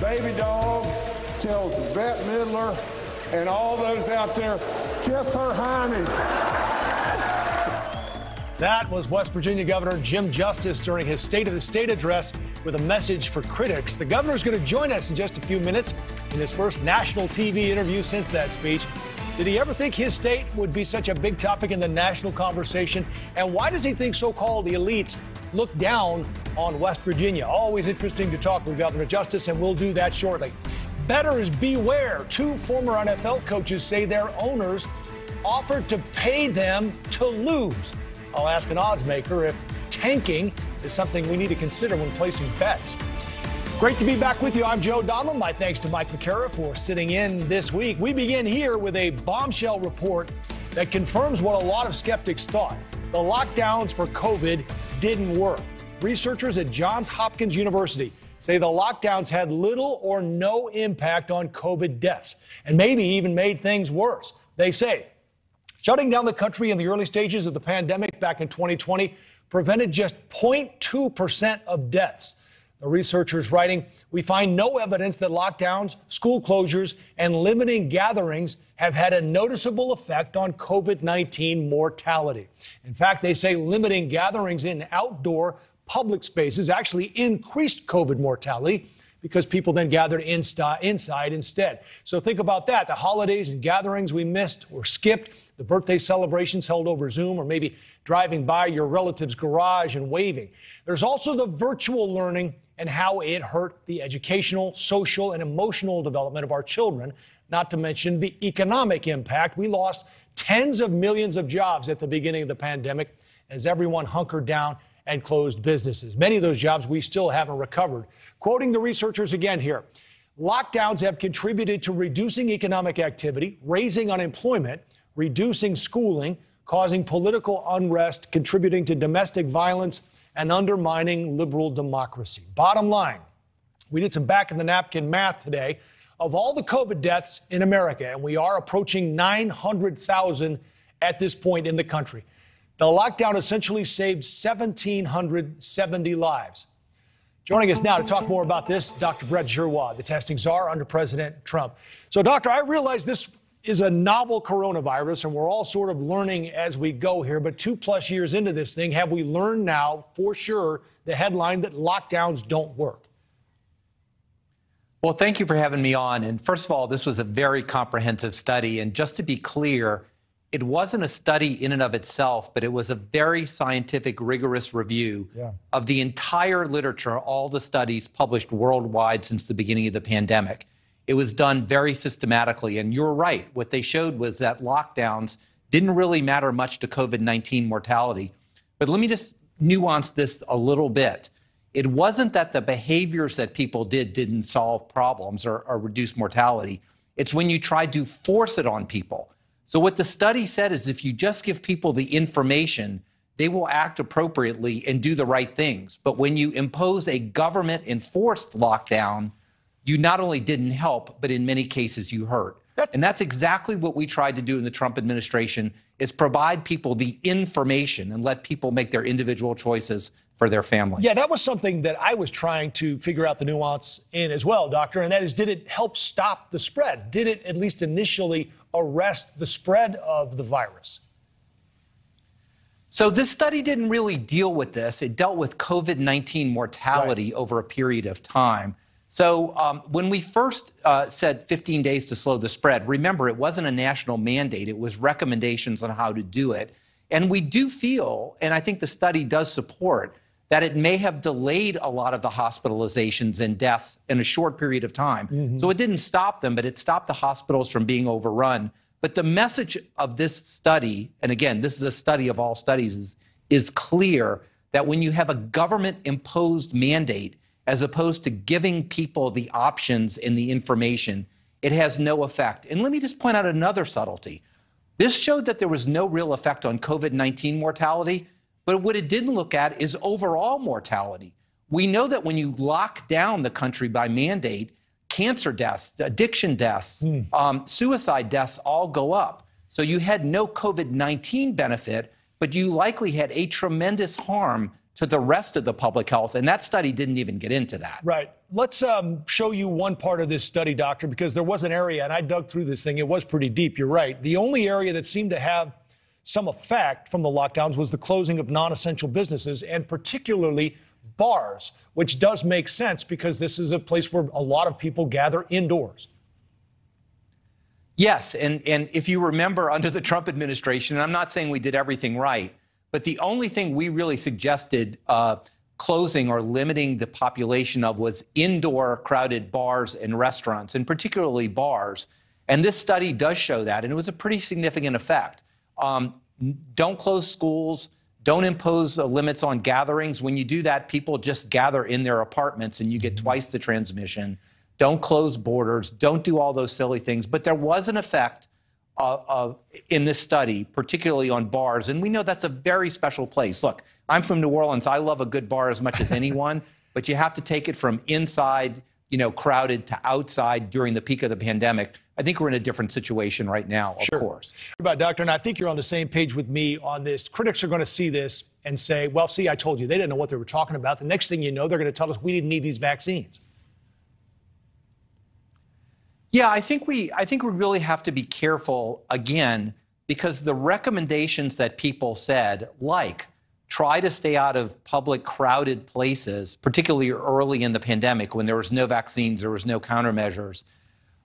Baby Dog tells Bette Midler and all those out there, kiss her honey. That was West Virginia Governor Jim Justice during his State of the State address with a message for critics. The governor is going to join us in just a few minutes in his first national TV interview since that speech. Did he ever think his state would be such a big topic in the national conversation? And why does he think so called elites look down on West Virginia? Always interesting to talk with Governor Justice, and we'll do that shortly. Bettors beware. Two former NFL coaches say their owners offered to pay them to lose. I'll ask an odds maker if tanking is something we need to consider when placing bets. Great to be back with you. I'm Joe Donlon. My thanks to Mike McCara for sitting in this week. We begin here with a bombshell report that confirms what a lot of skeptics thought. The lockdowns for COVID didn't work. Researchers at Johns Hopkins University say the lockdowns had little or no impact on COVID deaths and maybe even made things worse. They say shutting down the country in the early stages of the pandemic back in 2020 prevented just 0.2% of deaths. The researchers writing, we find no evidence that lockdowns, school closures, and limiting gatherings have had a noticeable effect on COVID 19 mortality. In fact, they say limiting gatherings in outdoor public spaces actually increased COVID mortality because people then gathered inside instead. So think about that. The holidays and gatherings we missed or skipped, the birthday celebrations held over Zoom, or maybe driving by your relative's garage and waving. There's also the virtual learning and how it hurt the educational, social, and emotional development of our children, not to mention the economic impact. We lost tens of millions of jobs at the beginning of the pandemic as everyone hunkered down and closed businesses. Many of those jobs we still haven't recovered. Quoting the researchers again here lockdowns have contributed to reducing economic activity, raising unemployment, reducing schooling, causing political unrest, contributing to domestic violence and undermining liberal democracy. Bottom line, we did some back in the napkin math today of all the COVID deaths in America, and we are approaching 900,000 at this point in the country. The lockdown essentially saved 1,770 lives. Joining us now to talk more about this, Dr. Brett Giroir, the testing czar under President Trump. So, Doctor, I realize this is a novel coronavirus, and we're all sort of learning as we go here. But two plus years into this thing, have we learned now for sure the headline that lockdowns don't work? Well, thank you for having me on. And first of all, this was a very comprehensive study. And just to be clear, it wasn't a study in and of itself, but it was a very scientific, rigorous review yeah. of the entire literature, all the studies published worldwide since the beginning of the pandemic. It was done very systematically. And you're right. What they showed was that lockdowns didn't really matter much to COVID 19 mortality. But let me just nuance this a little bit. It wasn't that the behaviors that people did didn't solve problems or, or reduce mortality. It's when you tried to force it on people. So, what the study said is if you just give people the information, they will act appropriately and do the right things. But when you impose a government enforced lockdown, you not only didn't help, but in many cases you hurt. And that's exactly what we tried to do in the Trump administration is provide people the information and let people make their individual choices for their families. Yeah, that was something that I was trying to figure out the nuance in as well, doctor, and that is did it help stop the spread? Did it at least initially arrest the spread of the virus? So this study didn't really deal with this. It dealt with COVID-19 mortality right. over a period of time. So um, when we first uh, said 15 days to slow the spread, remember it wasn't a national mandate, it was recommendations on how to do it. And we do feel, and I think the study does support, that it may have delayed a lot of the hospitalizations and deaths in a short period of time. Mm-hmm. So it didn't stop them, but it stopped the hospitals from being overrun. But the message of this study, and again, this is a study of all studies, is, is clear that when you have a government imposed mandate, as opposed to giving people the options and the information, it has no effect. And let me just point out another subtlety. This showed that there was no real effect on COVID 19 mortality, but what it didn't look at is overall mortality. We know that when you lock down the country by mandate, cancer deaths, addiction deaths, mm. um, suicide deaths all go up. So you had no COVID 19 benefit, but you likely had a tremendous harm to the rest of the public health. And that study didn't even get into that. Right. Let's um, show you one part of this study, doctor, because there was an area, and I dug through this thing. It was pretty deep. You're right. The only area that seemed to have some effect from the lockdowns was the closing of non essential businesses and particularly bars, which does make sense because this is a place where a lot of people gather indoors. Yes. And, and if you remember under the Trump administration, and I'm not saying we did everything right, but the only thing we really suggested uh, closing or limiting the population of was indoor crowded bars and restaurants, and particularly bars. And this study does show that, and it was a pretty significant effect. Um, don't close schools. Don't impose uh, limits on gatherings. When you do that, people just gather in their apartments and you get twice the transmission. Don't close borders. Don't do all those silly things. But there was an effect uh, uh, in this study, particularly on bars. And we know that's a very special place. Look, I'm from New Orleans. I love a good bar as much as anyone, but you have to take it from inside, you know, crowded to outside during the peak of the pandemic. I think we're in a different situation right now, of sure. course. About Doctor, and I think you're on the same page with me on this. Critics are going to see this and say, well, see, I told you. They didn't know what they were talking about. The next thing you know, they're going to tell us we didn't need these vaccines. Yeah, I think we I think we really have to be careful again because the recommendations that people said, like try to stay out of public crowded places, particularly early in the pandemic when there was no vaccines, there was no countermeasures.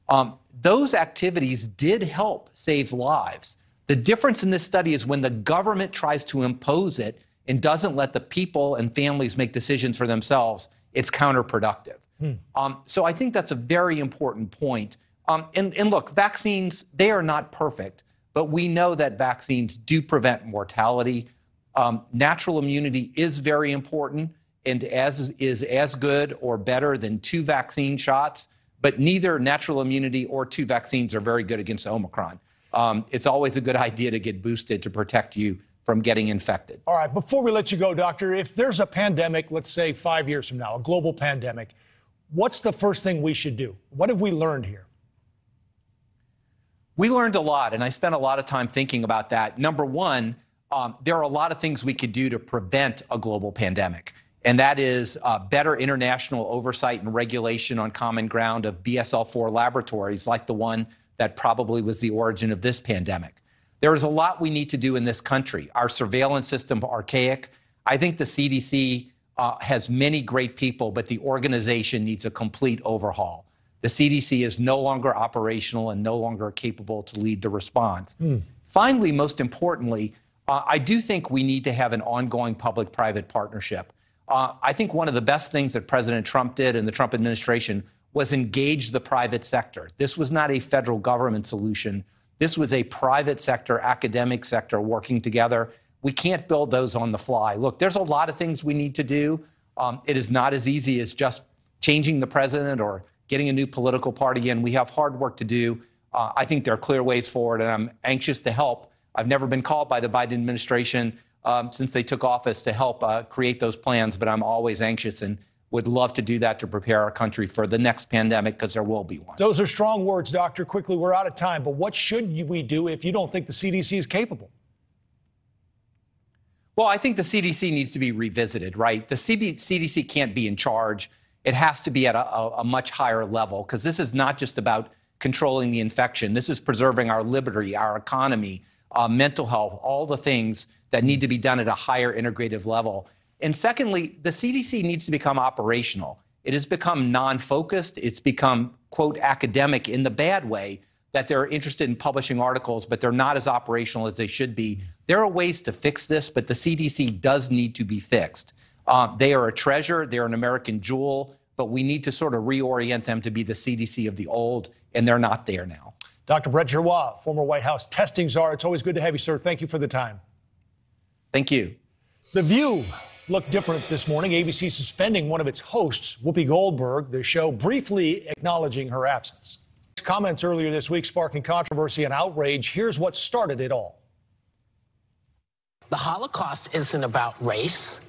Um, those activities did help save lives. The difference in this study is when the government tries to impose it and doesn't let the people and families make decisions for themselves, it's counterproductive. Hmm. Um, so I think that's a very important point. Um, and, and look, vaccines, they are not perfect, but we know that vaccines do prevent mortality. Um, natural immunity is very important and as is as good or better than two vaccine shots, but neither natural immunity or two vaccines are very good against Omicron. Um, it's always a good idea to get boosted to protect you from getting infected. All right, before we let you go, doctor, if there's a pandemic, let's say five years from now, a global pandemic, what's the first thing we should do? What have we learned here? We learned a lot, and I spent a lot of time thinking about that. Number one, um, there are a lot of things we could do to prevent a global pandemic, and that is uh, better international oversight and regulation on common ground of BSL 4 laboratories, like the one that probably was the origin of this pandemic. There is a lot we need to do in this country. Our surveillance system archaic. I think the CDC uh, has many great people, but the organization needs a complete overhaul. The CDC is no longer operational and no longer capable to lead the response. Mm. Finally, most importantly, uh, I do think we need to have an ongoing public private partnership. Uh, I think one of the best things that President Trump did and the Trump administration was engage the private sector. This was not a federal government solution. This was a private sector, academic sector working together. We can't build those on the fly. Look, there's a lot of things we need to do. Um, it is not as easy as just changing the president or getting a new political party in. We have hard work to do. Uh, I think there are clear ways forward, and I'm anxious to help. I've never been called by the Biden administration um, since they took office to help uh, create those plans, but I'm always anxious and would love to do that to prepare our country for the next pandemic because there will be one. Those are strong words, Doctor. Quickly, we're out of time, but what should we do if you don't think the CDC is capable? Well, I think the CDC needs to be revisited, right? The CDC can't be in charge it has to be at a, a much higher level because this is not just about controlling the infection. This is preserving our liberty, our economy, uh, mental health, all the things that need to be done at a higher integrative level. And secondly, the CDC needs to become operational. It has become non focused. It's become, quote, academic in the bad way that they're interested in publishing articles, but they're not as operational as they should be. There are ways to fix this, but the CDC does need to be fixed. Uh, they are a treasure, they're an American jewel, but we need to sort of reorient them to be the CDC of the old, and they're not there now. Dr. Brett Giroir, former White House testing czar. It's always good to have you, sir. Thank you for the time. Thank you. The View looked different this morning. ABC suspending one of its hosts, Whoopi Goldberg, the show briefly acknowledging her absence. Comments earlier this week sparking controversy and outrage. Here's what started it all. The Holocaust isn't about race.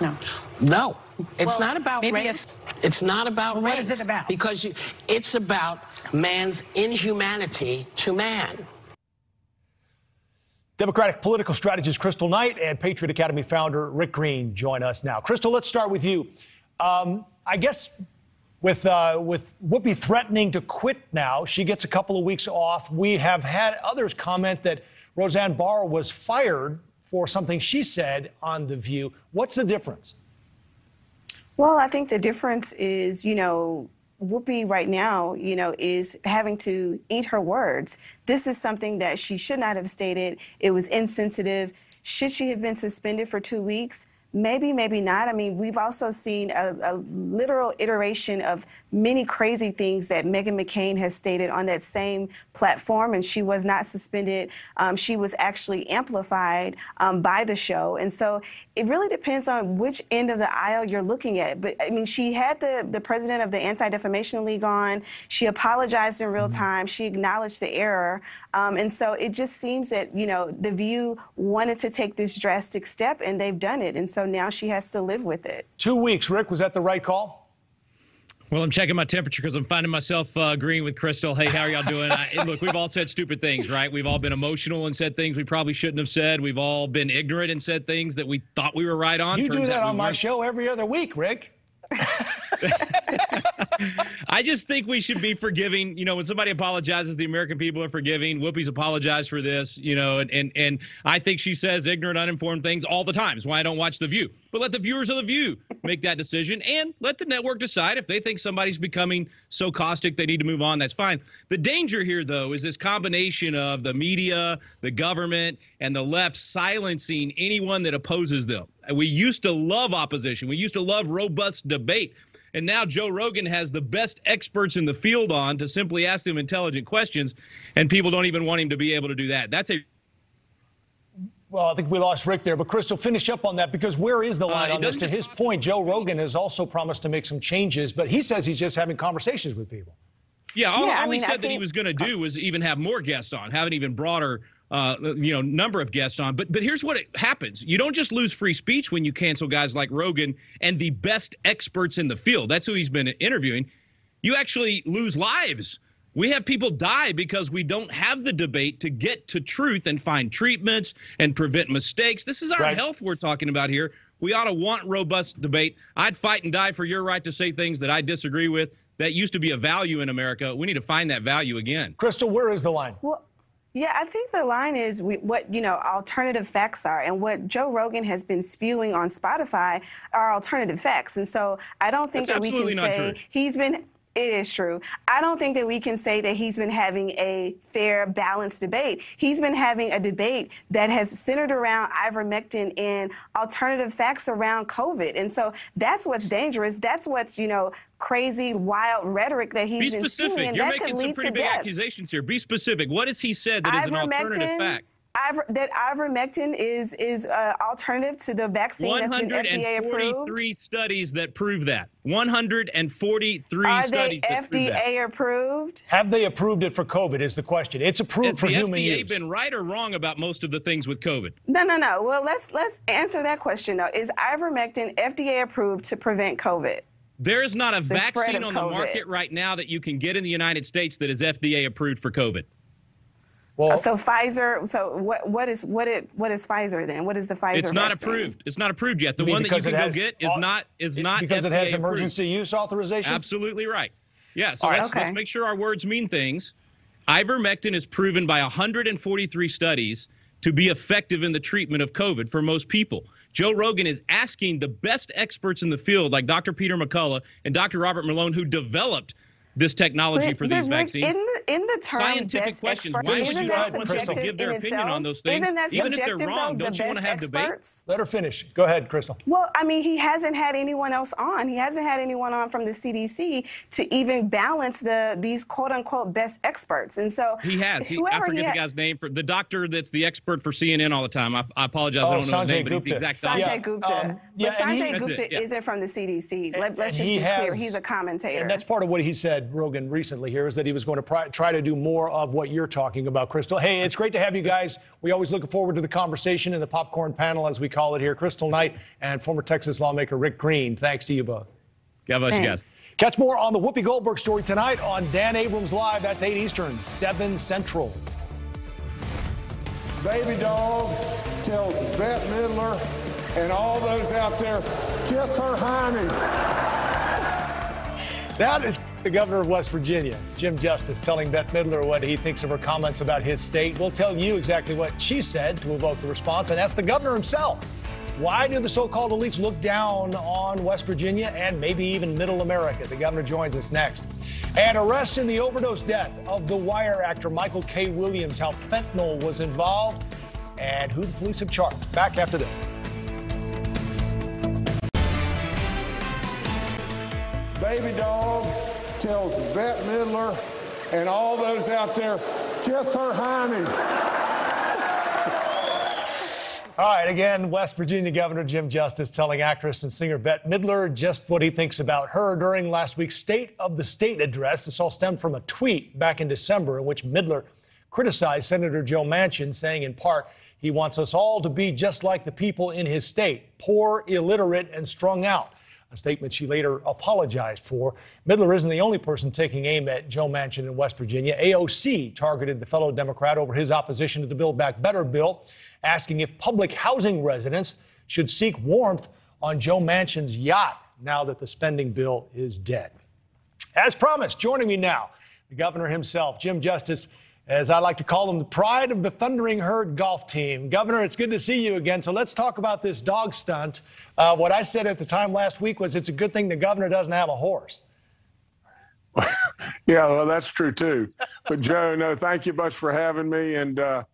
No. No. It's well, not about race. It's, it's, not about well, race. What is it about? Because you, it's about man's inhumanity to man. Democratic political strategist Crystal Knight and Patriot Academy founder Rick Green join us now. Crystal, let's start with you. Um, I guess with uh, with Whoopi threatening to quit now, she gets a couple of weeks off. We have had others comment that Roseanne Barr was fired for something she said on The View. What's the difference? Well, I think the difference is, you know, Whoopi right now, you know, is having to eat her words. This is something that she should not have stated. It was insensitive. Should she have been suspended for two weeks? Maybe, maybe not. I mean, we've also seen a, a, literal iteration of many crazy things that Meghan McCain has stated on that same platform, and she was not suspended. Um, she was actually amplified um, by the show. And so it really depends on which end of the aisle you're looking at. But I mean, she had the, the president of the Anti Defamation League on. She apologized in real mm-hmm. time. She acknowledged the error. Um, and so it just seems that, you know, The View wanted to take this drastic step, and they've done it. And so now she has to live with it. Two weeks, Rick, was that the right call? Well, I'm checking my temperature because I'm finding myself uh, agreeing with Crystal. Hey, how are y'all doing? I, look, we've all said stupid things, right? We've all been emotional and said things we probably shouldn't have said. We've all been ignorant and said things that we thought we were right on. You Turns do that on we my weren't. show every other week, Rick. I just think we should be forgiving. You know, when somebody apologizes, the American people are forgiving. Whoopi's apologized for this, you know, and, and, and I think she says ignorant, uninformed things all the time. It's why I don't watch The View. But let the viewers of The View make that decision and let the network decide if they think somebody's becoming so caustic they need to move on. That's fine. The danger here, though, is this combination of the media, the government, and the left silencing anyone that opposes them. We used to love opposition. We used to love robust debate. And now Joe Rogan has the best experts in the field on to simply ask them intelligent questions, and people don't even want him to be able to do that. That's a well, I think we lost Rick there, but Krystal, finish up on that because where is the uh, line uh, on this? To his point, Joe Rogan has also promised to make some changes, but he says he's just having conversations with people. Yeah, all, yeah, all mean, he said think, that he was going to do was even have more guests on, have an even broader uh, you know, number of guests on. But but here's what it happens: you don't just lose free speech when you cancel guys like Rogan and the best experts in the field. That's who he's been interviewing. You actually lose lives. We have people die because we don't have the debate to get to truth and find treatments and prevent mistakes. This is our right. health we're talking about here. We ought to want robust debate. I'd fight and die for your right to say things that I disagree with. That used to be a value in America. We need to find that value again. Crystal, where is the line? Well, yeah, I think the line is we, what you know alternative facts are, and what Joe Rogan has been spewing on Spotify are alternative facts. And so I don't think That's that we can say true. he's been. It is true. I don't think that we can say that he's been having a fair, balanced debate. He's been having a debate that has centered around ivermectin and alternative facts around COVID. And so that's what's dangerous. That's what's, you know, crazy, wild rhetoric that he's Be been specific. spewing. You're that making could some lead pretty big deaths. accusations here. Be specific. What has he said that is an alternative fact? Iver, that ivermectin is is uh, alternative to the vaccine that's been FDA approved. 143 studies that prove that. 143 Are studies they FDA approved? Have they approved it for COVID? Is the question. It's approved Has for the human FDA use. been right or wrong about most of the things with COVID? No, no, no. Well, let's let's answer that question though. Is ivermectin FDA approved to prevent COVID? There is not a the vaccine on the market right now that you can get in the United States that is FDA approved for COVID. Well, so Pfizer. So what? What is what? It, what is Pfizer then? What is the Pfizer? It's not vaccine? approved. It's not approved yet. The one that you can go get is not is not because FDA it has emergency approved. use authorization. Absolutely right. Yeah. So right, let's, okay. let's make sure our words mean things. Ivermectin is proven by 143 studies to be effective in the treatment of COVID for most people. Joe Rogan is asking the best experts in the field, like Dr. Peter McCullough and Dr. Robert Malone, who developed this technology but, for these Rick, vaccines. In the, in the term Scientific best questions. Experts, Why would you not want someone to give their opinion itself? on those things? Isn't that Even if they're wrong, though, don't the you want to have best debate? Let her finish. Go ahead, Crystal. Well, I mean, he hasn't had anyone else on. He hasn't had anyone on from the CDC to even balance the these quote unquote best experts. And so he has. He, I forget the guy's name for the doctor that's the expert for CNN all the time. I, I apologize. Oh, I don't know Sanjay his name, Gupta. but he's the exact Sanjay opposite. Gupta. Um, yeah, but and Sanjay he- Gupta it, yeah. isn't from the CDC. Let, us and just he be clear. has- He's a commentator. And that's part of what he said, Rogan, recently here, is that he was going to pri- try to do more of what you're talking about, Crystal. Hey, it's great to have you guys. We always look forward to the conversation in the popcorn panel, as we call it here. Crystal Knight and former Texas lawmaker Rick Green. Thanks to you both. God bless you guys. Catch more on the Whoopi Goldberg story tonight on Dan Abrams Live. That's 8 Eastern, 7 Central. Baby Dog tells Bette Midler and all those out there, kiss her honey. That is the governor of West Virginia, Jim Justice, telling Bette Midler what he thinks of her comments about his state. We'll tell you exactly what she said to evoke the response and ask the governor himself. Why do the so called elites look down on West Virginia and maybe even middle America? The governor joins us next. And arrest in the overdose death of The Wire actor Michael K. Williams, how fentanyl was involved, and who the police have charged. Back after this. Baby Dog tells Bette Midler and all those out there, kiss her honey. All right, again, West Virginia Governor Jim Justice telling actress and singer Bette Midler just what he thinks about her during last week's State of the State address. This all stemmed from a tweet back in December in which Midler criticized Senator Joe Manchin, saying in part, he wants us all to be just like the people in his state, poor, illiterate, and strung out a statement she later apologized for. Midler isn't the only person taking aim at Joe Manchin in West Virginia. AOC targeted the fellow Democrat over his opposition to the Build Back Better bill, asking if public housing residents should seek warmth on Joe Manchin's yacht now that the spending bill is dead. As promised, joining me now, the governor himself, Jim Justice as I like to call him, the pride of the Thundering Herd golf team. Governor, it's good to see you again. So let's talk about this dog stunt. Uh, what I said at the time last week was it's a good thing the governor doesn't have a horse. yeah, well, that's true too. But Joe, no, thank you much for having me. And uh,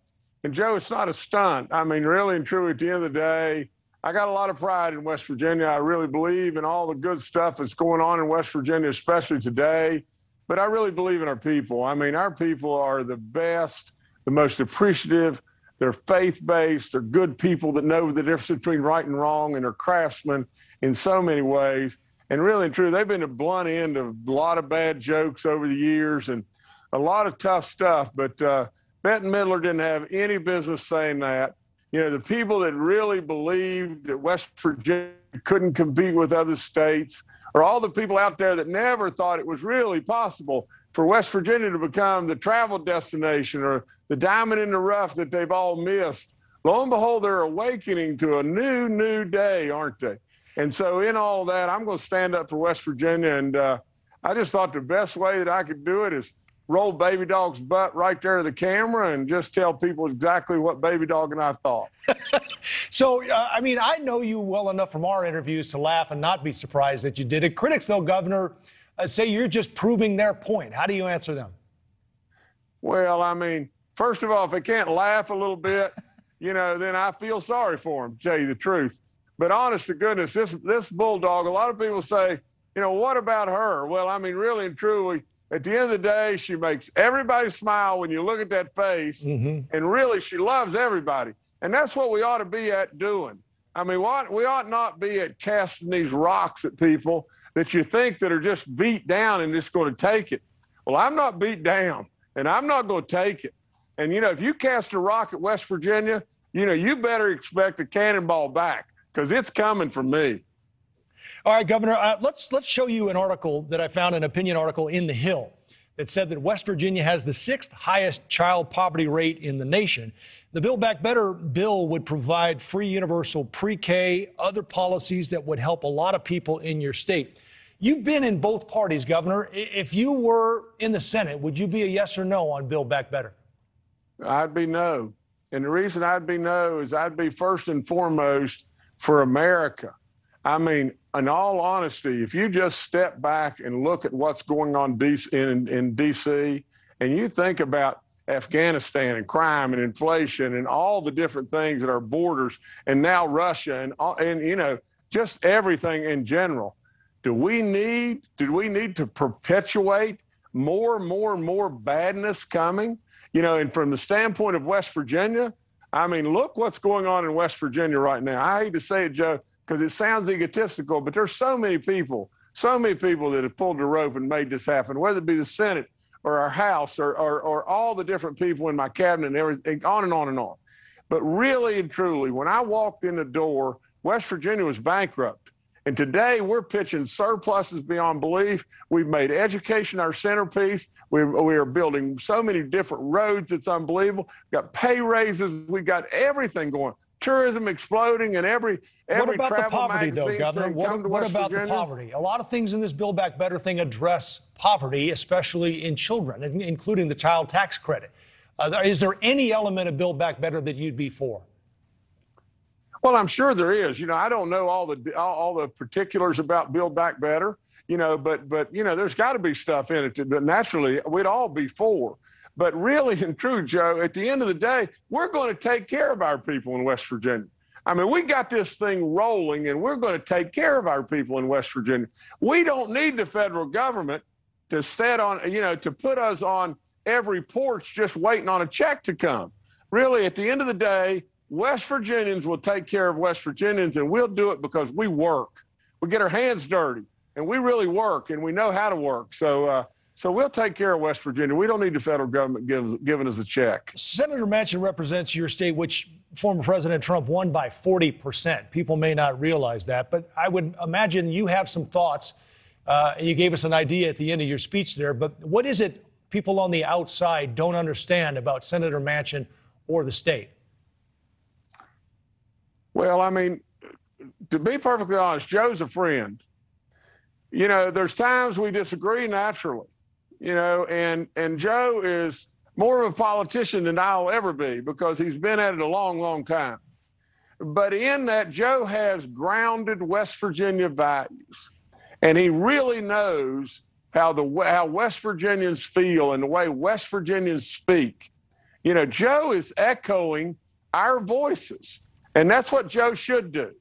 and Joe, it's not a stunt. I mean, really and truly, at the end of the day, I got a lot of pride in West Virginia. I really believe in all the good stuff that's going on in West Virginia, especially today. But I really believe in our people. I mean, our people are the best, the most appreciative. They're faith based. They're good people that know the difference between right and wrong, and they're craftsmen in so many ways. And really and true, they've been a blunt end of a lot of bad jokes over the years and a lot of tough stuff. But uh, Bette Midler didn't have any business saying that. You know, the people that really believed that West Virginia couldn't compete with other states or all the people out there that never thought it was really possible for West Virginia to become the travel destination or the diamond in the rough that they've all missed. Lo and behold, they're awakening to a new, new day, aren't they? And so, in all that, I'm going to stand up for West Virginia. And uh, I just thought the best way that I could do it is roll Baby Dog's butt right there to the camera and just tell people exactly what Baby Dog and I thought. so, uh, I mean, I know you well enough from our interviews to laugh and not be surprised that you did it. Critics, though, Governor, uh, say you're just proving their point. How do you answer them? Well, I mean, first of all, if they can't laugh a little bit, you know, then I feel sorry for them, tell you the truth. But honest to goodness, this this bulldog, a lot of people say, you know, what about her? Well, I mean, really and truly, at the end of the day, she makes everybody smile when you look at that face. Mm-hmm. And really, she loves everybody. And that's what we ought to be at doing. I mean, what, we ought not be at casting these rocks at people that you think that are just beat down and just going to take it. Well, I'm not beat down and I'm not going to take it. And, you know, if you cast a rock at West Virginia, you know, you better expect a cannonball back because it's coming from me. All right, Governor, uh, let's let's show you an article that I found, an opinion article in The Hill that said that West Virginia has the sixth highest child poverty rate in the nation. The Build Back Better bill would provide free universal pre-K, other policies that would help a lot of people in your state. You've been in both parties, Governor. If you were in the Senate, would you be a yes or no on Build Back Better? I'd be no. And the reason I'd be no is I'd be first and foremost for America. I mean, in all honesty, if you just step back and look at what's going on in, in DC and you think about Afghanistan and crime and inflation and all the different things at our borders and now Russia and, and you know, just everything in general. Do we need, do we need to perpetuate more and more and more badness coming? You know, and from the standpoint of West Virginia, I mean, look what's going on in West Virginia right now. I hate to say it, Joe, because it sounds egotistical, but there's so many people, so many people that have pulled the rope and made this happen, whether it be the Senate or our House or, or, or all the different people in my cabinet and everything, on and on and on. But really and truly, when I walked in the door, West Virginia was bankrupt. And today we're pitching surpluses beyond belief. We've made education our centerpiece. We, we are building so many different roads. It's unbelievable. We've got pay raises. We've got everything going. Tourism exploding and every every what about the poverty, though, Governor? saying, What, what about the poverty? A lot of things in this Build Back Better thing address poverty, especially in children, including the child tax credit. Uh, is there any element of Build Back Better that you'd be for? Well, I'm sure there is. You know, I don't know all the all, all the particulars about Build Back Better. You know, but but you know, there's got to be stuff in it that naturally we'd all be for. But really and true, Joe, at the end of the day, we're going to take care of our people in West Virginia. I mean, we got this thing rolling, and we're going to take care of our people in West Virginia. We don't need the federal government to set on, you know, to put us on every porch just waiting on a check to come. Really, at the end of the day, West Virginians will take care of West Virginians, and we'll do it because we work. We get our hands dirty, and we really work, and we know how to work. So, uh, so we'll take care of West Virginia. We don't need the federal government gives, giving us a check. Senator Manchin represents your state, which former President Trump won by 40%. People may not realize that, but I would imagine you have some thoughts. Uh, and you gave us an idea at the end of your speech there. But what is it people on the outside don't understand about Senator Manchin or the state? Well, I mean, to be perfectly honest, Joe's a friend. You know, there's times we disagree naturally, you know, and and Joe is more of a politician than I'll ever be because he's been at it a long, long time. But in that, Joe has grounded West Virginia values, and he really knows how the how West Virginians feel and the way West Virginians speak. You know, Joe is echoing our voices, and that's what Joe should do.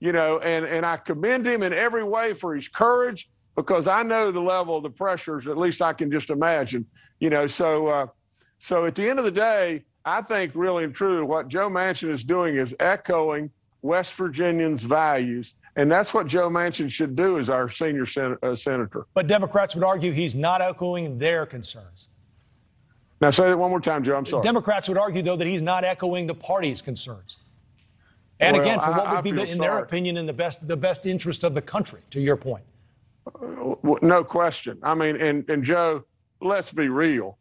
You know, and and I commend him in every way for his courage because I know the level of the pressures. At least I can just imagine. You know, so uh, so at the end of the day, I think really and truly what Joe Manchin is doing is echoing West Virginians' values, and that's what Joe Manchin should do as our senior sen- uh, senator. But Democrats would argue he's not echoing their concerns. Now say that one more time, Joe. I'm sorry. Democrats would argue, though, that he's not echoing the party's concerns. And Well, again, for what I- would I be, the, in their opinion, in the best the best interest of the country. To your point. No question. I mean, and, and Joe, let's be real.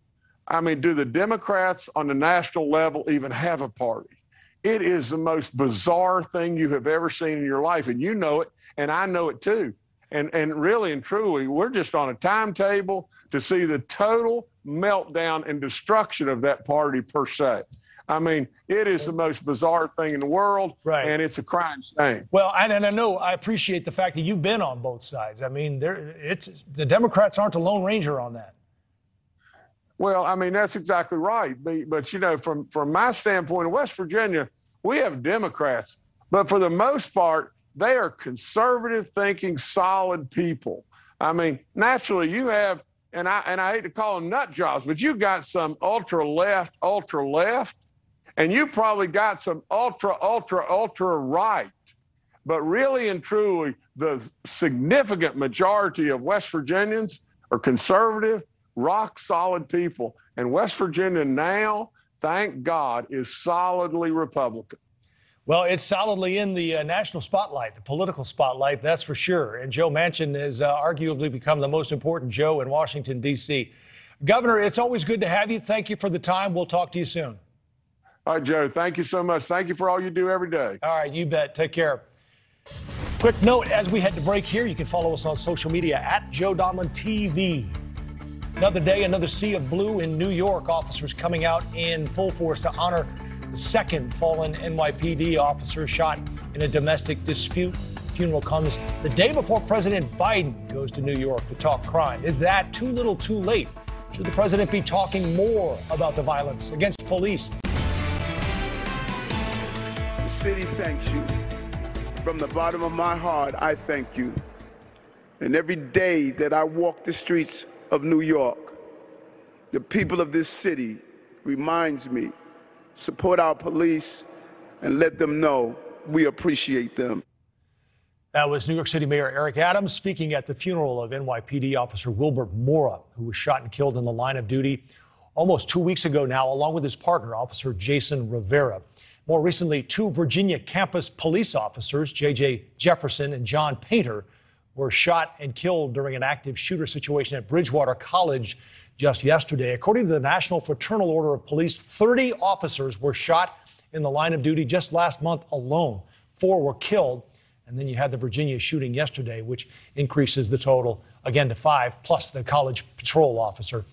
I mean, do the Democrats on the national level even have a party? It is the most bizarre thing you have ever seen in your life, and you know it, and I know it too. And and really and truly, we're just on a timetable to see the total meltdown and destruction of that party per se. I mean, it is the most bizarre thing in the world, Right. and it's a crime shame. Well, and, and I know I appreciate the fact that you've been on both sides. I mean, there it's the Democrats aren't a lone ranger on that. Well, I mean that's exactly right. But, but you know, from from my standpoint, in West Virginia, we have Democrats, but for the most part, they are conservative thinking, solid people. I mean, naturally, you have, and I and I hate to call them nut jobs, but you've got some ultra left, ultra left, and you probably got some ultra, ultra, ultra right. But really and truly, the significant majority of West Virginians are conservative, rock solid people. And West Virginia now, thank God, is solidly Republican. Well, it's solidly in the uh, national spotlight, the political spotlight, that's for sure. And Joe Manchin has uh, arguably become the most important Joe in Washington, D.C. Governor, it's always good to have you. Thank you for the time. We'll talk to you soon. All right, Joe, thank you so much. Thank you for all you do every day. All right, you bet. Take care. Quick note as we head to break here, you can follow us on social media at Joe Donlon TV. Another day, another sea of blue in New York. Officers coming out in full force to honor the second fallen NYPD officer shot in a domestic dispute. Funeral comes the day before President Biden goes to New York to talk crime. Is that too little too late? Should the president be talking more about the violence against police? City thanks you. From the bottom of my heart, I thank you. And every day that I walk the streets of New York, the people of this city reminds me, support our police and let them know we appreciate them. That was New York City Mayor Eric Adams speaking at the funeral of NYPD officer Wilbert Mora, who was shot and killed in the line of duty almost two weeks ago now, along with his partner, Officer Jason Rivera. More recently, two Virginia campus police officers, J.J. Jefferson and John Painter, were shot and killed during an active shooter situation at Bridgewater College just yesterday. According to the National Fraternal Order of Police, 30 officers were shot in the line of duty just last month alone. Four were killed. And then you had the Virginia shooting yesterday, which increases the total again to five, plus the college patrol officer.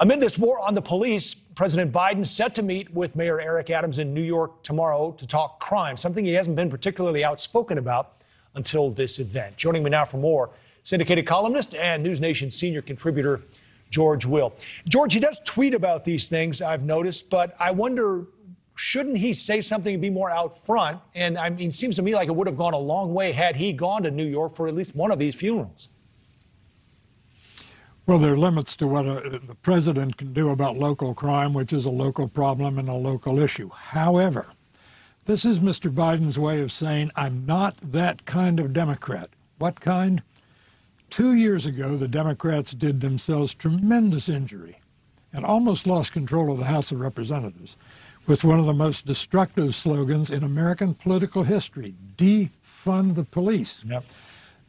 Amid this war on the police, President Biden set to meet with Mayor Eric Adams in New York tomorrow to talk crime, something he hasn't been particularly outspoken about until this event. Joining me now for more, syndicated columnist and News Nation senior contributor George Will. George, he does tweet about these things, I've noticed, but I wonder shouldn't he say something and be more out front? And I mean, it seems to me like it would have gone a long way had he gone to New York for at least one of these funerals. Well, there are limits to what a, the president can do about local crime, which is a local problem and a local issue. However, this is Mr. Biden's way of saying, I'm not that kind of Democrat. What kind? Two years ago, the Democrats did themselves tremendous injury and almost lost control of the House of Representatives with one of the most destructive slogans in American political history defund the police. Yep.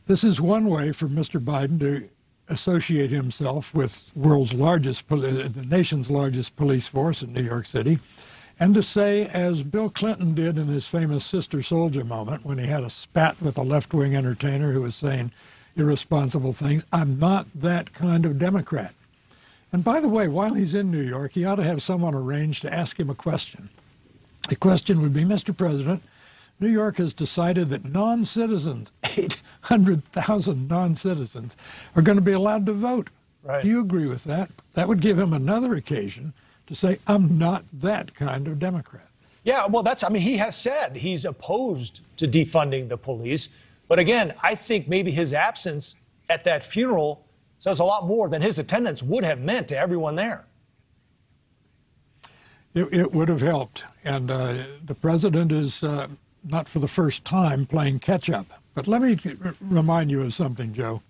This is one way for Mr. Biden to associate himself with world's largest, the nation's largest police force in New York City, and to say, as Bill Clinton did in his famous sister soldier moment, when he had a spat with a left wing entertainer who was saying irresponsible things, I'm not that kind of Democrat. And by the way, while he's in New York, he ought to have someone arrange to ask him a question. The question would be Mr. President, New York has decided that non citizens hate 100,000 non-citizens are going to be allowed to vote. Right. Do you agree with that? That would give him another occasion to say, I'm not that kind of Democrat. Yeah, well, that's, I mean, he has said he's opposed to defunding the police. But again, I think maybe his absence at that funeral says a lot more than his attendance would have meant to everyone there. It, it would have helped. And uh, the president is uh, not for the first time playing catch up. But let me remind you of something, Joe.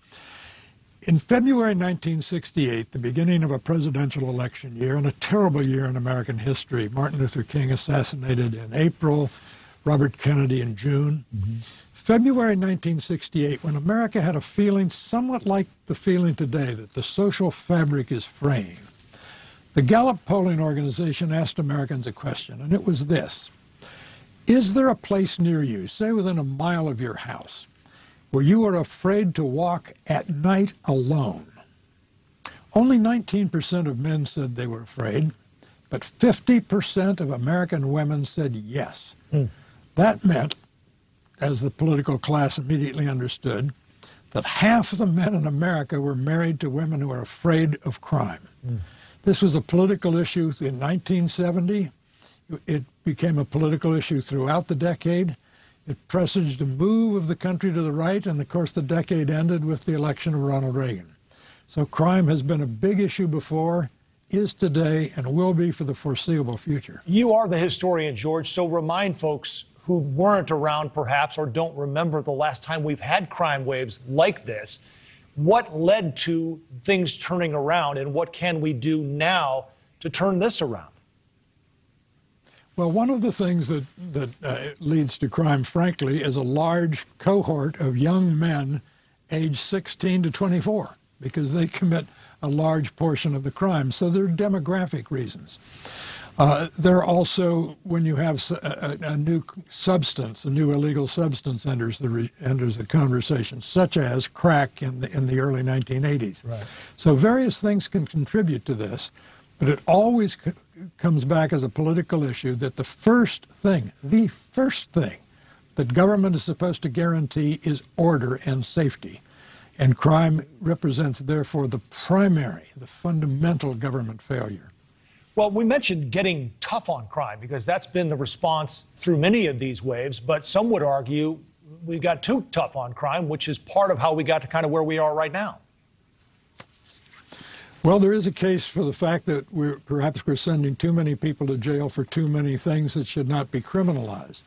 In February 1968, the beginning of a presidential election year and a terrible year in American history, Martin Luther King assassinated in April, Robert Kennedy in June. Mm-hmm. February 1968, when America had a feeling somewhat like the feeling today that the social fabric is fraying, the Gallup polling organization asked Americans a question, and it was this Is there a place near you, say within a mile of your house, where you are afraid to walk at night alone? Only 19% of men said they were afraid, but 50% of American women said yes. Hmm. That meant as the political class immediately understood, that half of the men in America were married to women who were afraid of crime. Mm. This was a political issue in 1970. It became a political issue throughout the decade. It presaged a move of the country to the right, and of course, the decade ended with the election of Ronald Reagan. So, crime has been a big issue before, is today, and will be for the foreseeable future. You are the historian, George, so remind folks who weren't around perhaps or don't remember the last time we've had crime waves like this. What led to things turning around and what can we do now to turn this around? Well, one of the things that, that uh, leads to crime, frankly, is a large cohort of young men aged 16 to 24 because they commit a large portion of the crime. So there are demographic reasons. Uh, there are also, when you have a, a, new substance, a new illegal substance enters the re, enters the conversation, such as crack in the in the early 1980s. Right. So various things can contribute to this, but it always comes back as a political issue that the first thing, the first thing, that government is supposed to guarantee is order and safety. And crime represents, therefore, the primary, the fundamental government failure. Well, we mentioned getting tough on crime because that's been the response through many of these waves, but some would argue we got too tough on crime, which is part of how we got to kind of where we are right now. Well, there is a case for the fact that we're perhaps we're sending too many people to jail for too many things that should not be criminalized.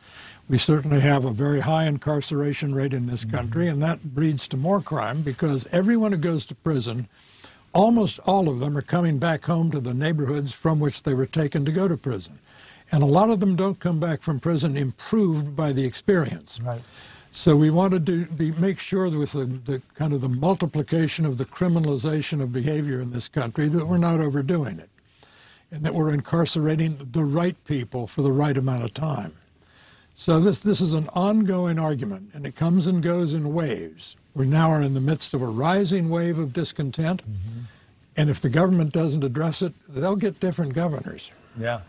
We certainly have a very high incarceration rate in this country, mm-hmm. and that breeds to more crime because everyone who goes to prison almost all of them are coming back home to the neighborhoods from which they were taken to go to prison. And a lot of them don't come back from prison improved by the experience. Right. So we wanted to be, make sure with the, the kind of the multiplication of the criminalization of behavior in this country that we're not overdoing it and that we're incarcerating the right people for the right amount of time. So this, this is an ongoing argument, and it comes and goes in waves. We now are in the midst of a rising wave of discontent, mm-hmm. and if the government doesn't address it, they'll get different governors. Yeah.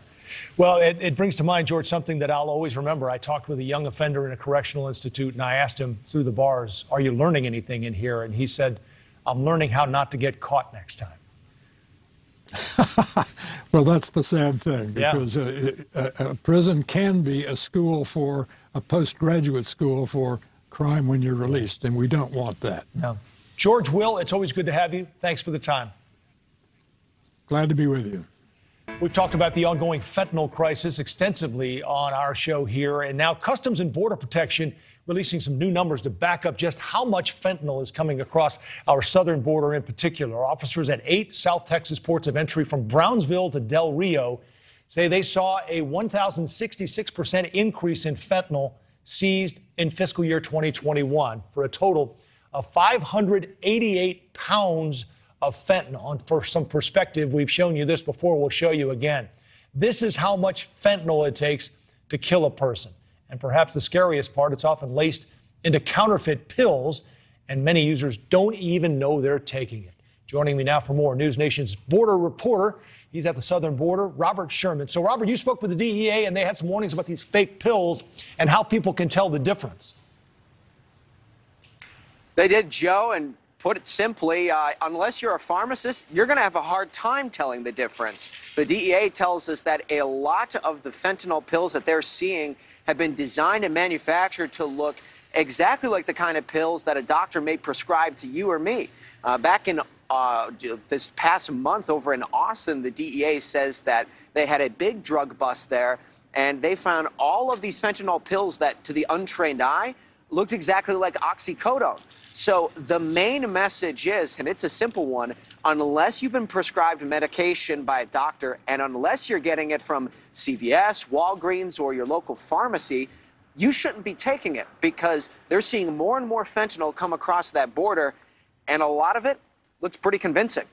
Well, it, it, brings to mind, George, something that I'll always remember. I talked with a young offender in a correctional institute, and I asked him through the bars, Are you learning anything in here? And he said, I'm learning how not to get caught next time. well, that's the sad thing because uh, yeah. a, uh, a, prison can be a school for a postgraduate school for crime when you're released, and we don't want that. No. George Will, it's always good to have you. Thanks for the time. Glad to be with you. We've talked about the ongoing fentanyl crisis extensively on our show here, and now Customs and Border Protection releasing some new numbers to back up just how much fentanyl is coming across our southern border in particular. Officers at eight South Texas ports of entry from Brownsville to Del Rio say they saw a 1,066% increase in fentanyl seized in fiscal year 2021 for a total of 588 pounds of fentanyl. And for some perspective, we've shown you this before, we'll show you again. This is how much fentanyl it takes to kill a person. And perhaps the scariest part, it's often laced into counterfeit pills, and many users don't even know they're taking it. Joining me now for more News Nation's border reporter. He's at the southern border, Robert Sherman. So, Robert, you spoke with the DEA, and they had some warnings about these fake pills and how people can tell the difference. They did, Joe, and put it simply, uh, unless you're a pharmacist, you're going to have a hard time telling the difference. The DEA tells us that a lot of the fentanyl pills that they're seeing have been designed and manufactured to look exactly like the kind of pills that a doctor may prescribe to you or me. Uh, back in uh, this past month over in Austin, the DEA says that they had a big drug bust there, and they found all of these fentanyl pills that, to the untrained eye, looked exactly like oxycodone. So the main message is, and it's a simple one, unless you've been prescribed medication by a doctor and unless you're getting it from CVS, Walgreens, or your local pharmacy, you shouldn't be taking it because they're seeing more and more fentanyl come across that border, and a lot of it looks pretty convincing.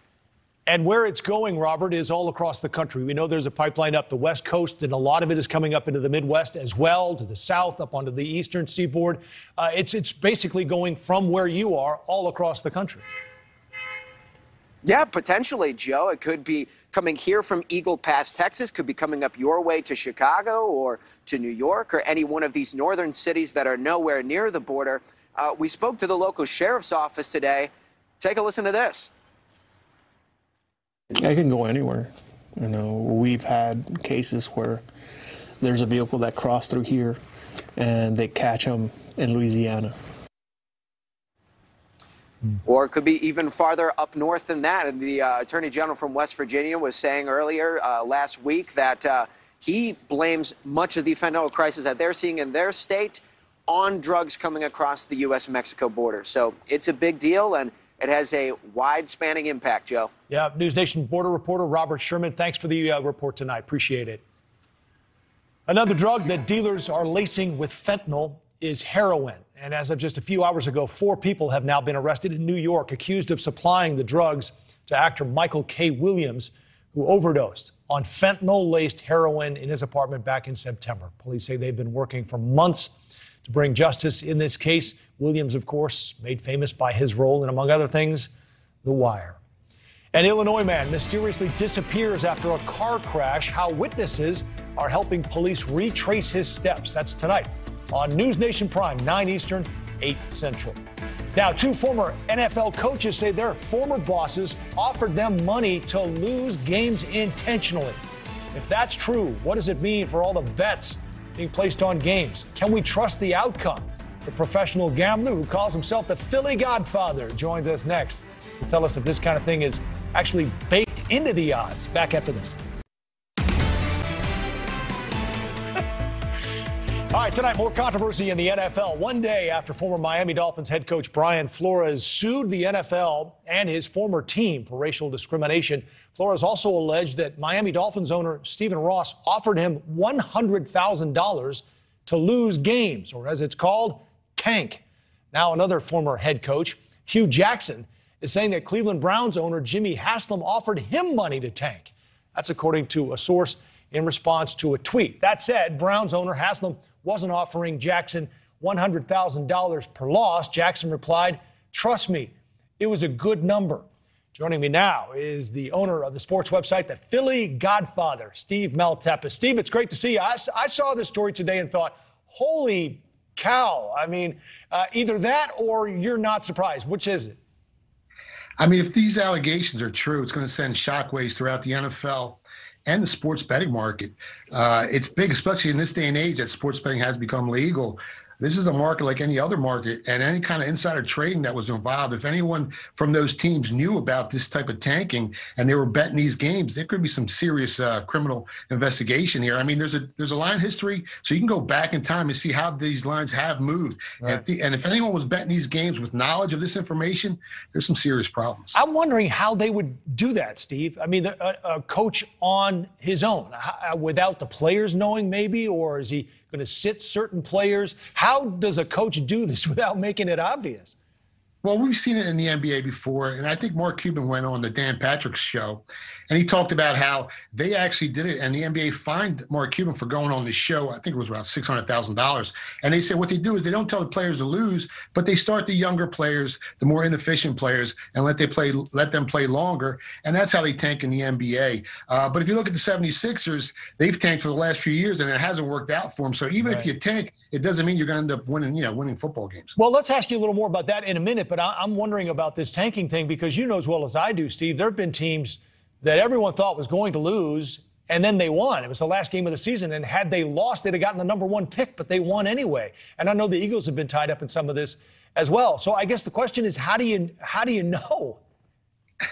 And where it's going, Robert, is all across the country. We know there's a pipeline up the West Coast, and a lot of it is coming up into the Midwest as well, to the south, up onto the eastern seaboard. Uh, it's, it's basically going from where you are all across the country. Yeah, potentially, Joe. It could be coming here from Eagle Pass, Texas, could be coming up your way to Chicago or to New York or any one of these northern cities that are nowhere near the border. Uh, we spoke to the local sheriff's office today. Take a listen to this. I can go anywhere. You know, we've had cases where there's a vehicle that crossed through here and they catch them in Louisiana. Or it could be even farther up north than that. And the uh, Attorney General from West Virginia was saying earlier uh, last week that uh, he blames much of the fentanyl crisis that they're seeing in their state on drugs coming across the U.S. Mexico border. So it's a big deal. And it has a wide spanning impact, Joe. Yeah, News Nation border reporter Robert Sherman, thanks for the uh, report tonight. Appreciate it. Another drug that dealers are lacing with fentanyl is heroin. And as of just a few hours ago, four people have now been arrested in New York accused of supplying the drugs to actor Michael K. Williams, who overdosed on fentanyl laced heroin in his apartment back in September. Police say they've been working for months to bring justice in this case. Williams, of course, made famous by his role in, among other things, The Wire. An Illinois man mysteriously disappears after a car crash. How witnesses are helping police retrace his steps. That's tonight on News Nation Prime, 9 Eastern, 8 Central. Now, two former NFL coaches say their former bosses offered them money to lose games intentionally. If that's true, what does it mean for all the bets being placed on games? Can we trust the outcome? The professional gambler who calls himself the Philly Godfather joins us next to tell us if this kind of thing is actually baked into the odds. Back after this. All right, tonight, more controversy in the NFL. One day after former Miami Dolphins head coach Brian Flores sued the NFL and his former team for racial discrimination, Flores also alleged that Miami Dolphins owner Stephen Ross offered him $100,000 to lose games, or as it's called, tank. Now, another former head coach, Hue Jackson, is saying that Cleveland Browns owner Jimmy Haslam offered him money to tank. That's according to a source in response to a tweet. That said, Browns owner Haslam wasn't offering Jackson $100,000 per loss. Jackson replied, Trust me, it was a good number. Joining me now is the owner of the sports website, the Philly Godfather, Steve Maltepis. Steve, it's great to see you. I, I saw this story today and thought, holy cow. I mean, uh, either that or you're not surprised. Which is it? I mean, if these allegations are true, it's going to send shockwaves throughout the NFL and the sports betting market. Uh, it's big, especially in this day and age that sports betting has become legal. This is a market like any other market, and any kind of insider trading that was involved. If anyone from those teams knew about this type of tanking and they were betting these games, there could be some serious uh, criminal investigation here. I mean, there's a there's a line history, so you can go back in time and see how these lines have moved. Right. And, if the, and if anyone was betting these games with knowledge of this information, there's some serious problems. I'm wondering how they would do that, Steve. I mean, a, a coach on his own, without the players knowing, maybe, or is he? Going to sit certain players? How does a coach do this without making it obvious? Well, we've seen it in the NBA before, and I think Mark Cuban went on the Dan Patrick show, and he talked about how they actually did it, and the NBA fined Mark Cuban for going on the show. I think it was around six hundred thousand dollars. And they said what they do is they don't tell the players to lose, but they start the younger players, the more inefficient players, and let they play, let them play longer, and that's how they tank in the NBA. Uh, but if you look at the 76ers, they've tanked for the last few years, and it hasn't worked out for them. So even right. if you tank, it doesn't mean you're going to end up winning, you know, winning football games. Well, let's ask you a little more about that in a minute. But I, am wondering about this tanking thing because you know as well as I do, Steve. There have been teams that everyone thought was going to lose, and then they won. It was the last game of the season, and had they lost, they'd have gotten the number one pick, but they won anyway. And I know the Eagles have been tied up in some of this as well. So I guess the question is, how do you how do you know?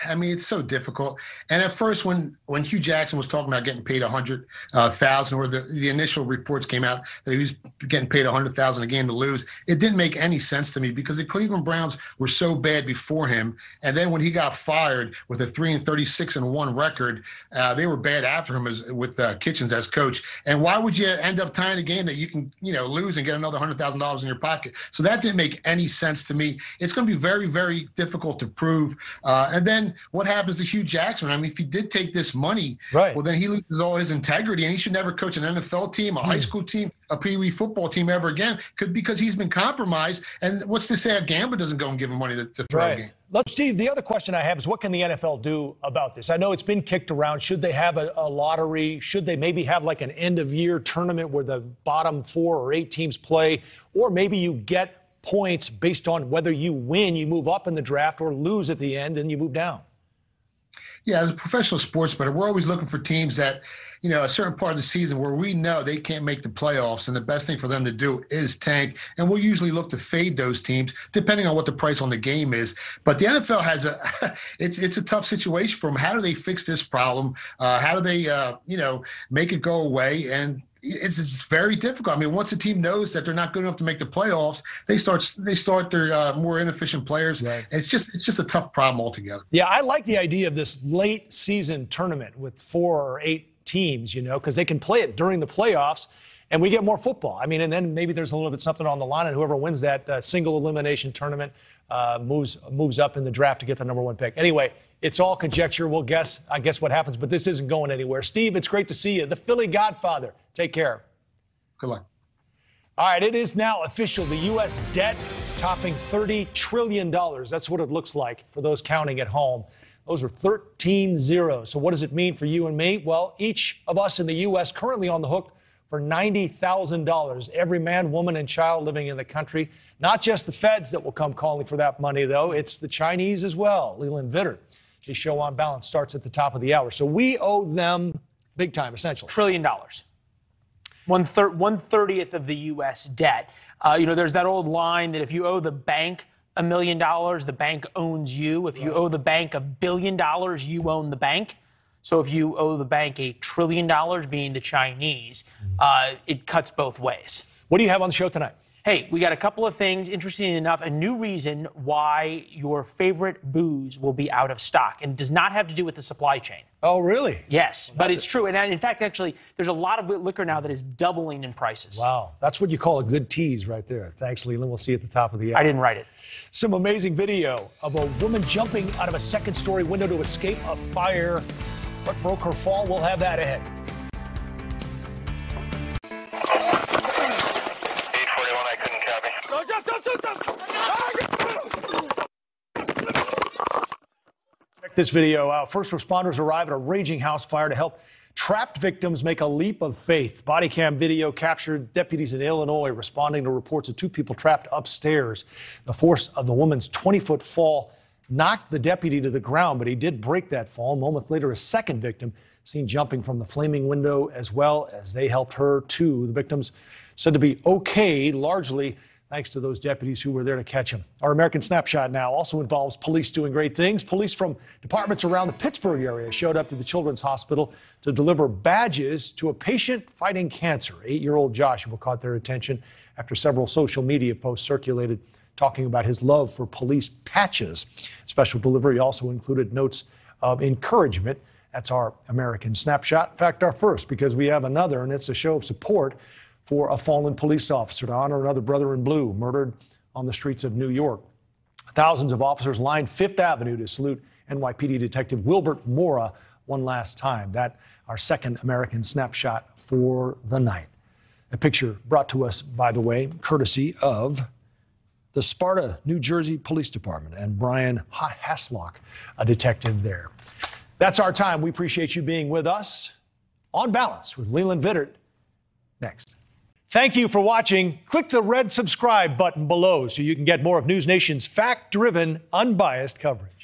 I mean, it's so difficult. And at first, when when Hue Jackson was talking about getting paid a hundred uh, or the, the initial reports came out that he was getting paid a hundred thousand a game to lose, it didn't make any sense to me because the Cleveland Browns were so bad before him, and then when he got fired with a three and thirty six and one record, uh, they were bad after him as with uh, Kitchens as coach. And why would you end up tying a game that you can you know lose and get another hundred thousand dollars in your pocket? So that didn't make any sense to me. It's going to be very very difficult to prove, uh, and then then what happens to Hue Jackson? I mean, if he did take this money, right. well, then he loses all his integrity and he should never coach an NFL team, a high hmm. school team, a Pee Wee football team ever again could, because he's been compromised. And what's to say a gambler doesn't go and give him money to, to throw right. a game? Look, Steve, the other question I have is what can the NFL do about this? I know it's been kicked around. Should they have a, a lottery? Should they maybe have like an end of year tournament where the bottom four or eight teams play? Or maybe you get points based on whether you win, you move up in the draft, or lose at the end, and you move down. Yeah, as a professional sports bettor, we're always looking for teams that, you know, a certain part of the season where we know they can't make the playoffs, and the best thing for them to do is tank. And we'll usually look to fade those teams depending on what the price on the game is. But the NFL has a, it's it's a tough situation for them. How do they fix this problem? Uh, how do they, uh, you know, make it go away? And it's, it's very difficult. I mean, once a team knows that they're not good enough to make the playoffs, they start they start their uh, more inefficient players. Right. It's just it's just a tough problem altogether. Yeah, I like the idea of this late season tournament with four or eight teams. You know, because they can play it during the playoffs. And we get more football. I mean, and then maybe there's a little bit something on the line, and whoever wins that uh, single elimination tournament uh, moves moves up in the draft to get the number one pick. Anyway, it's all conjecture. We'll guess, I guess, what happens, but this isn't going anywhere. Steve, it's great to see you. The Philly Godfather. Take care. Good luck. All right, it is now official. The U.S. debt topping $30 trillion. That's what it looks like for those counting at home. Those are 13 zeros. So, what does it mean for you and me? Well, each of us in the U.S. currently on the hook for $90,000. Every man, woman, and child living in the country. Not just the feds that will come calling for that money, though, it's the Chinese as well. Leland Vittert his show on balance starts at the top of the hour. So we owe them big time, essentially. Trillion dollars. One, thir- one thirtieth of the U.S. debt. Uh, you know, there's that old line that if you owe the bank a million dollars, the bank owns you. If you right. owe the bank a billion dollars, you own the bank. So if you owe the bank a trillion dollars, being the Chinese, mm-hmm. uh, it cuts both ways. What do you have on the show tonight? Hey, we got a couple of things. Interesting enough, a new reason why your favorite booze will be out of stock, and does not have to do with the supply chain. Oh, really? Yes, but it's true. And in fact, actually, there's a lot of liquor now that is doubling in prices. Wow, that's what you call a good tease right there. Thanks, Leland. We'll see you at the top of the hour. I didn't write it. Some amazing video of a woman jumping out of a second story window to escape a fire. What broke her fall? We'll have that ahead. This video out. First responders arrive at a raging house fire to help trapped victims make a leap of faith. Body cam video captured deputies in Illinois responding to reports of two people trapped upstairs. The force of the woman's 20 foot fall knocked the deputy to the ground, but he did break that fall. Moments later, a second victim seen jumping from the flaming window as well as they helped her too. The victims said to be okay, largely thanks to those deputies who were there to catch him. Our American Snapshot now also involves police doing great things. Police from departments around the Pittsburgh area showed up to the Children's Hospital to deliver badges to a patient fighting cancer. Eight year old Joshua caught their attention after several social media posts circulated talking about his love for police patches. Special delivery also included notes of encouragement. That's our American Snapshot. In fact, our first, because we have another, and it's a show of support for a fallen police officer to honor another brother in blue murdered on the streets of New York. Thousands of officers lined Fifth Avenue to salute NYPD Detective Wilbert Mora one last time. That our second American snapshot for the night. A picture brought to us, by the way, courtesy of the Sparta, New Jersey Police Department and Brian Haslock, a detective there. That's our time. We appreciate you being with us on balance with Leland Vittert next. Thank you for watching. Click the red subscribe button below so you can get more of News Nation's fact driven, unbiased coverage.